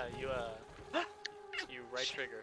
Uh, you uh, you right trigger.